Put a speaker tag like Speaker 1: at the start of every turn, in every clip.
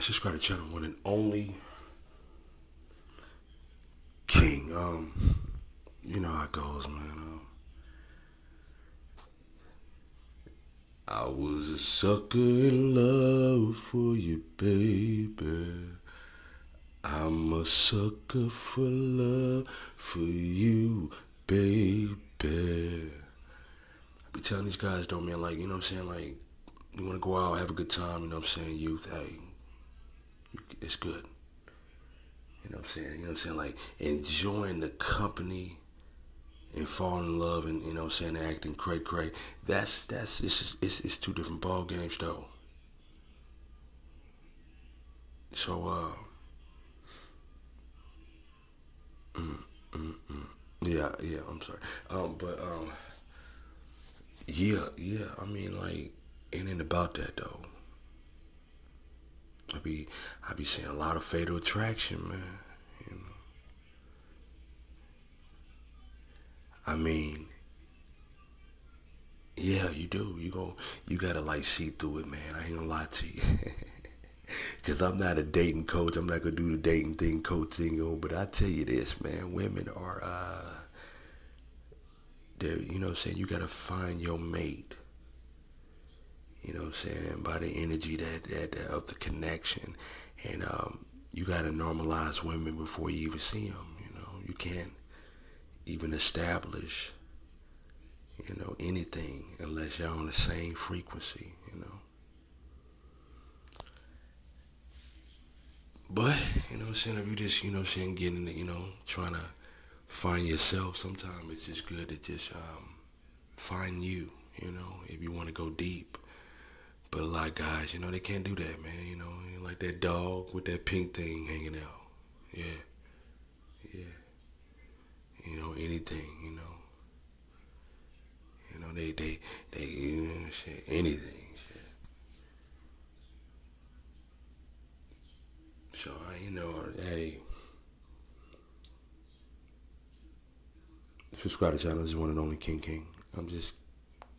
Speaker 1: Subscribe to channel, one and only King. Um, you know how it goes, man. Um, I was a sucker in love for you, baby. I'm a sucker for love for you, baby. I be telling these guys, though, man, like, you know what I'm saying? Like, you want to go out, have a good time, you know what I'm saying? Youth, hey, it's good. You know what I'm saying? You know what I'm saying? Like, enjoying the company and falling in love and, you know what I'm saying, acting cray cray. That's, that's, it's, it's, it's two different ball games, though. So, uh, mm, mm, mm. yeah, yeah, I'm sorry. Um, but, um, yeah, yeah. I mean, like, ain't it about that though? I be, I be seeing a lot of fatal attraction, man. You know. I mean, yeah, you do. You go, you gotta like see through it, man. I ain't gonna lie to you. Cause I'm not a dating coach. I'm not gonna do the dating thing, coach thing. But I tell you this, man. Women are. uh you know what I'm saying? You gotta find your mate. You know what I'm saying? By the energy that, that, that of the connection. And um, you gotta normalize women before you even see them. You know, you can't even establish, you know, anything unless you're on the same frequency, you know. But, you know what I'm saying, if you just, you know what I'm saying, getting it, you know, trying to find yourself. Sometimes it's just good to just um, find you, you know, if you want to go deep. Lot guys, you know, they can't do that, man. You know, like that dog with that pink thing hanging out. Yeah. Yeah. You know, anything, you know. You know, they, they, they, you know, shit, anything, shit. So, you know, hey. subscribe to the channel. This is one and only King King. I'm just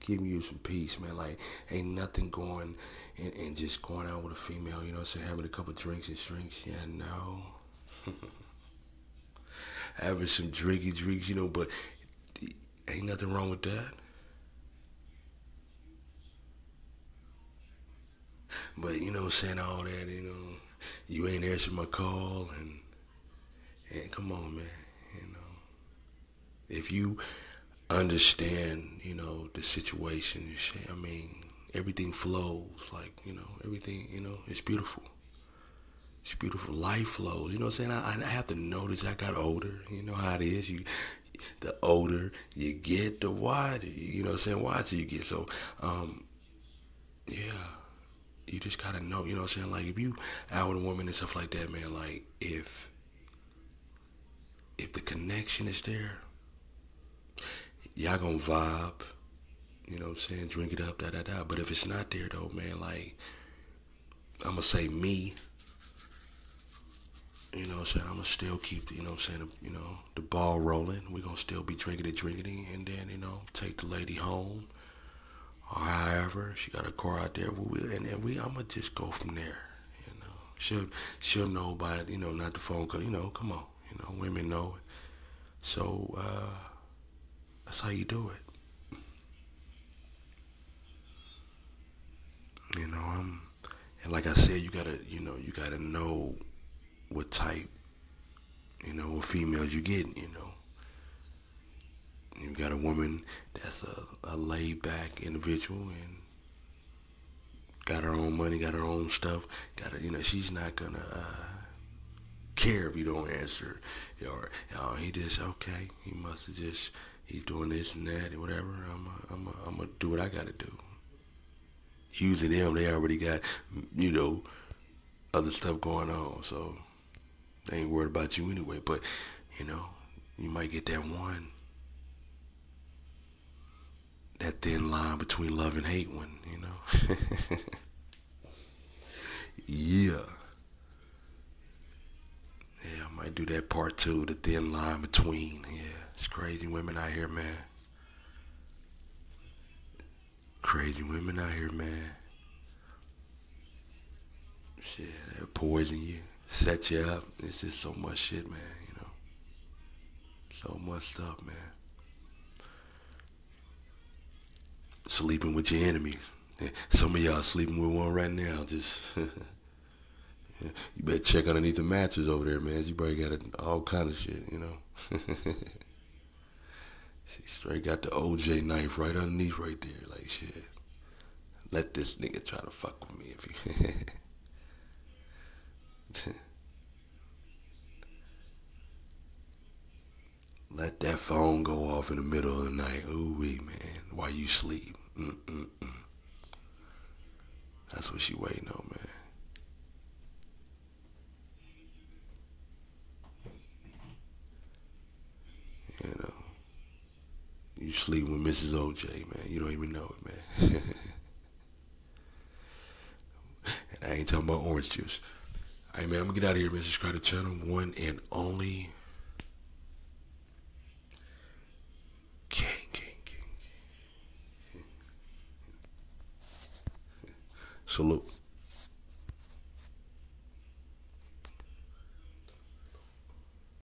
Speaker 1: giving you some peace, man. Like, ain't nothing going and, and just going out with a female, you know, so having a couple drinks and drinks. Yeah, no. having some drinky drinks, you know, but ain't nothing wrong with that. But you know, saying all that, you know, you ain't answering my call, and and come on, man. You know, if you understand, you know, the situation, you say, I mean, everything flows. Like, you know, everything, you know, it's beautiful. It's beautiful. Life flows. You know what I'm saying? I, I have to notice I got older. You know how it is. You the older you get, the wider, you know what I'm saying, wiser you get. So, um, yeah, you just gotta know, you know what I'm saying? Like, if you out with a woman and stuff like that, man, like, if, if the connection is there, y'all gonna vibe. You know what I'm saying? Drink it up, da da da. But if it's not there though, man, like I'm gonna say me. You know what I'm saying? I'm gonna still keep the, you know what I'm saying, you know, the ball rolling. We're gonna still be drinking it, drinking it, and then, you know, take the lady home. Or however, she got a car out there, we, and then we I'm gonna just go from there. You know. She'll she'll know by you know, not the phone call, you know, come on. You know, women know it. So, uh that's how you do it. You know, I'm, and like I said, you gotta, you know, you gotta know what type, you know, what females you get, you know. You got a woman that's a, a laid back individual and got her own money, got her own stuff, got her, you know, she's not gonna uh, care if you don't answer or, oh, he just, okay, he must have just, he's doing this and that and whatever. I'm a, I'm a, I'm gonna do what I gotta do. Using them, they already got you know other stuff going on, so they ain't worried about you anyway. But you know, you might get that one, that thin line between love and hate one. You know. yeah. Might do that part two, the thin line between. Yeah. It's crazy women out here, man. Crazy women out here, man. shit, they poison you, set you up. It's just so much shit, man. You know, so much stuff, man. Sleeping with your enemies. Some of y'all sleeping with one right now. Just you better check underneath the mattress over there, man. You probably got all kind of shit, you know. she straight got the OJ knife right underneath right there, like shit. Let this nigga try to fuck with me if you. Let that phone go off in the middle of the night. Ooh wee, man. While you sleep. Mm-mm-mm. That's what she waiting on, man. You know. You sleep with Mrs. OJ, man. You don't even know it, man. and I ain't talking about orange juice. All right, man, I'm gonna get out of here, man. Subscribe to the channel. One and only King, King, King. Salute.